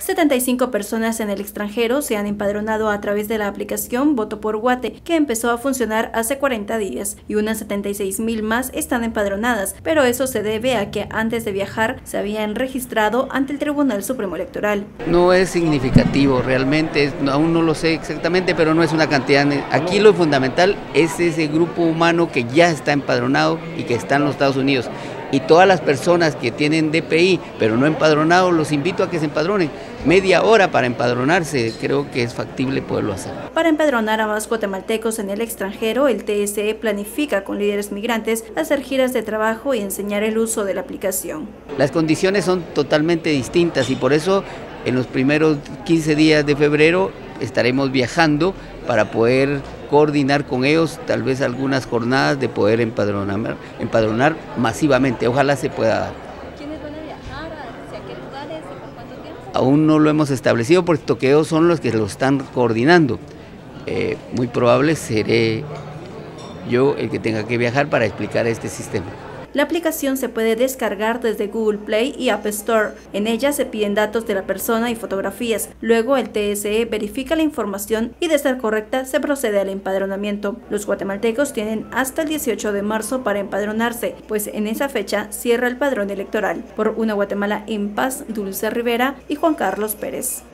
75 personas en el extranjero se han empadronado a través de la aplicación Voto por Guate, que empezó a funcionar hace 40 días, y unas 76 mil más están empadronadas, pero eso se debe a que antes de viajar se habían registrado ante el Tribunal Supremo Electoral. No es significativo, realmente, aún no lo sé exactamente, pero no es una cantidad. Aquí lo fundamental es ese grupo humano que ya está empadronado y que está en los Estados Unidos y todas las personas que tienen DPI pero no empadronados, los invito a que se empadronen. Media hora para empadronarse, creo que es factible poderlo hacer. Para empadronar a más guatemaltecos en el extranjero, el TSE planifica con líderes migrantes hacer giras de trabajo y enseñar el uso de la aplicación. Las condiciones son totalmente distintas y por eso en los primeros 15 días de febrero estaremos viajando para poder coordinar con ellos tal vez algunas jornadas de poder empadronar, empadronar masivamente. Ojalá se pueda dar. ¿Quiénes van a viajar? ¿Hacia qué lugares y por cuánto tiempo? Aún no lo hemos establecido porque ellos son los que lo están coordinando. Eh, muy probable seré yo el que tenga que viajar para explicar este sistema. La aplicación se puede descargar desde Google Play y App Store. En ella se piden datos de la persona y fotografías. Luego el TSE verifica la información y de ser correcta se procede al empadronamiento. Los guatemaltecos tienen hasta el 18 de marzo para empadronarse, pues en esa fecha cierra el padrón electoral. Por una Guatemala en paz, Dulce Rivera y Juan Carlos Pérez.